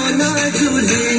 I'm night good hate.